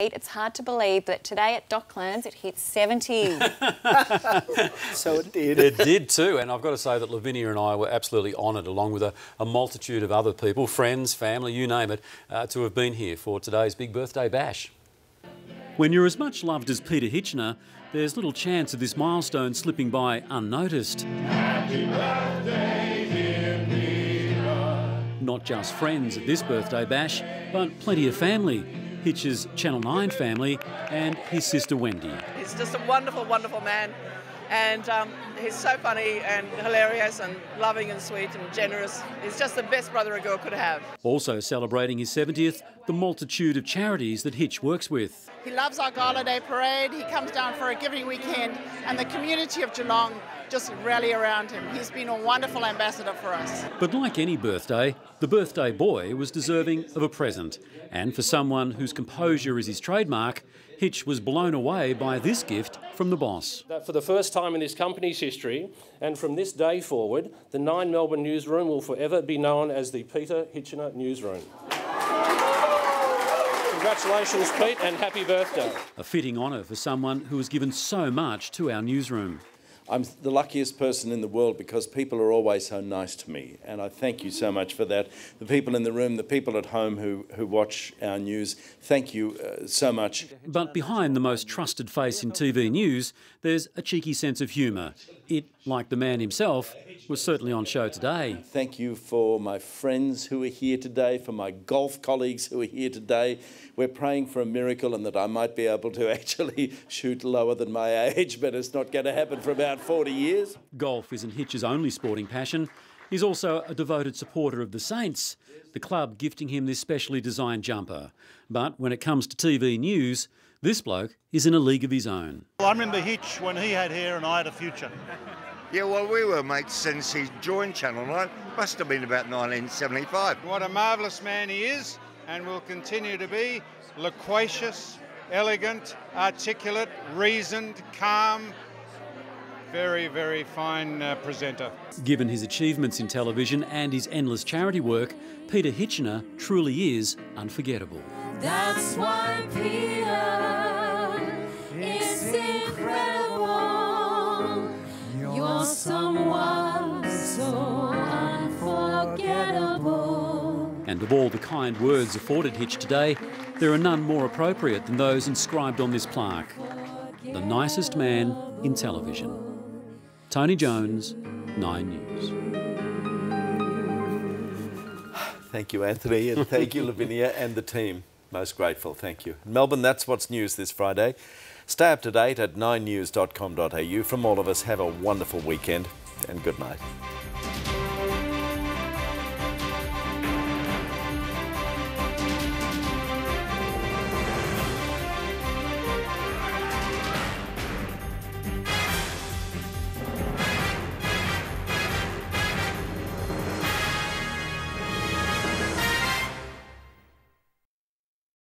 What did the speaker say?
It's hard to believe that today at Docklands it hit 70. so it did. It did too, and I've got to say that Lavinia and I were absolutely honoured, along with a, a, multitude of other people, friends, family, you name it, uh, to have been here for today's big birthday bash. When you're as much loved as Peter Hitchener, there's little chance of this milestone slipping by unnoticed. Not just friends at this birthday bash, but plenty of family. Hitch's Channel 9 family and his sister Wendy. He's just a wonderful, wonderful man. And um, he's so funny and hilarious and loving and sweet and generous. He's just the best brother a girl could have. Also celebrating his 70th, the multitude of charities that Hitch works with. He loves our Gala Day parade. He comes down for a giving weekend, and the community of Geelong just rally around him. He's been a wonderful ambassador for us. But like any birthday, the birthday boy was deserving of a present. And for someone whose composure is his trademark, Hitch was blown away by this gift from the boss. For the first time in this company's history, and from this day forward, the Nine Melbourne newsroom will forever be known as the Peter Hitchener Newsroom. Congratulations, Pete, and happy birthday. A fitting honour for someone who has given so much to our newsroom. I'm the luckiest person in the world because people are always so nice to me, and I thank you so much for that. The people in the room, the people at home who, who watch our news, thank you uh, so much. But behind the most trusted face in TV news, there's a cheeky sense of humour. It, like the man himself, was certainly on show today. Thank you for my friends who are here today, for my golf colleagues who are here today. We're praying for a miracle and that I might be able to actually shoot lower than my age, but it's not going to happen for about 40 years. Golf isn't Hitch's only sporting passion. He's also a devoted supporter of the Saints, the club gifting him this specially designed jumper. But when it comes to TV news, this bloke is in a league of his own. I remember Hitch when he had hair and I had a future. Yeah, well, we were mates since he joined Channel 9. Must have been about 1975. What a marvellous man he is and will continue to be. Loquacious, elegant, articulate, reasoned, calm. Very, very fine uh, presenter. Given his achievements in television and his endless charity work, Peter Hitchener truly is unforgettable. That's why Peter is incredible. You're someone so unforgettable. And of all the kind words afforded Hitch today, there are none more appropriate than those inscribed on this plaque. The nicest man in television. Tony Jones, Nine News. Thank you, Anthony, and thank you, Lavinia, and the team. Most grateful, thank you. Melbourne, that's what's news this Friday. Stay up to date at 9news.com.au. From all of us, have a wonderful weekend and good night.